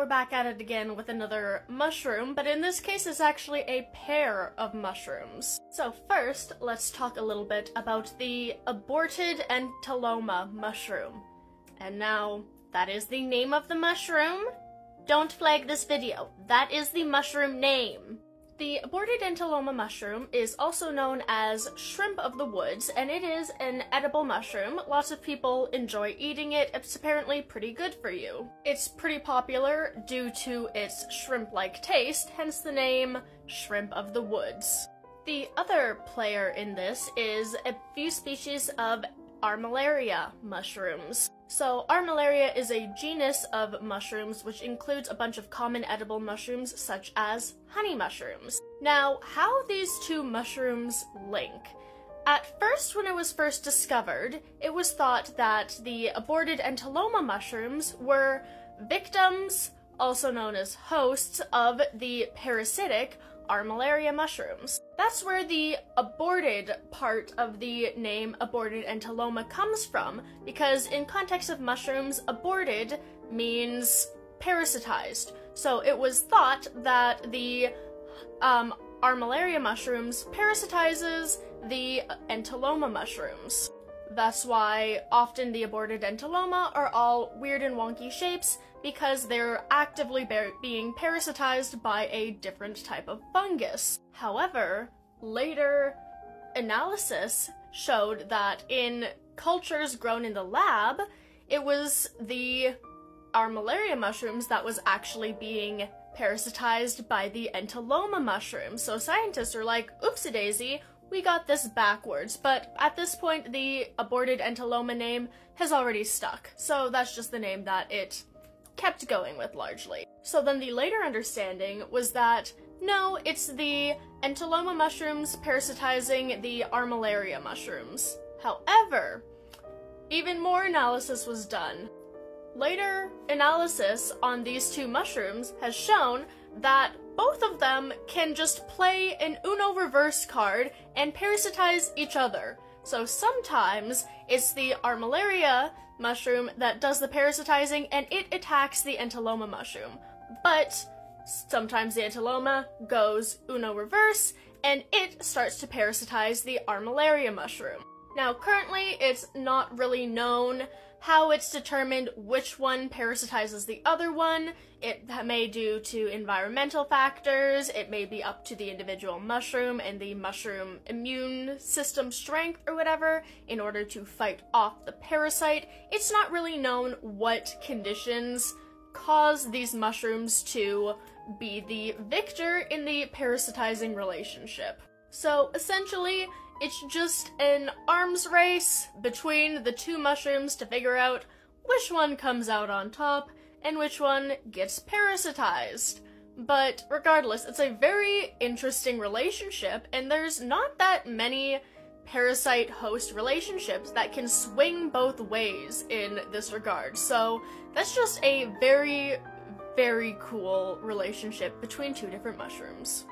we're back at it again with another mushroom, but in this case it's actually a pair of mushrooms. So first, let's talk a little bit about the aborted Entoloma mushroom. And now, that is the name of the mushroom. Don't flag this video. That is the mushroom name. The aborted mushroom is also known as shrimp of the woods, and it is an edible mushroom. Lots of people enjoy eating it. It's apparently pretty good for you. It's pretty popular due to its shrimp-like taste, hence the name shrimp of the woods. The other player in this is a few species of Armillaria mushrooms. So, Armillaria is a genus of mushrooms which includes a bunch of common edible mushrooms such as honey mushrooms. Now, how these two mushrooms link? At first, when it was first discovered, it was thought that the aborted Entoloma mushrooms were victims, also known as hosts, of the parasitic Armillaria mushrooms. That's where the aborted part of the name aborted entoloma comes from, because in context of mushrooms, aborted means parasitized. So it was thought that the um, Armillaria mushrooms parasitizes the entoloma mushrooms. That's why often the aborted entoloma are all weird and wonky shapes because they're actively being parasitized by a different type of fungus. However, later analysis showed that in cultures grown in the lab, it was the armillaria mushrooms that was actually being parasitized by the entoloma mushrooms. So scientists are like, oopsie daisy, we got this backwards, but at this point the aborted entoloma name has already stuck, so that's just the name that it kept going with largely. So then the later understanding was that no, it's the entoloma mushrooms parasitizing the armillaria mushrooms. However, even more analysis was done. Later analysis on these two mushrooms has shown that both of them can just play an Uno reverse card and parasitize each other. So sometimes it's the Armillaria mushroom that does the parasitizing and it attacks the Entoloma mushroom. But sometimes the Entoloma goes Uno reverse and it starts to parasitize the Armillaria mushroom. Now currently it's not really known how it's determined which one parasitizes the other one. It may due to environmental factors, it may be up to the individual mushroom and the mushroom immune system strength or whatever in order to fight off the parasite. It's not really known what conditions cause these mushrooms to be the victor in the parasitizing relationship. So essentially, it's just an arms race between the two mushrooms to figure out which one comes out on top and which one gets parasitized. But regardless, it's a very interesting relationship, and there's not that many parasite host relationships that can swing both ways in this regard. So that's just a very, very cool relationship between two different mushrooms.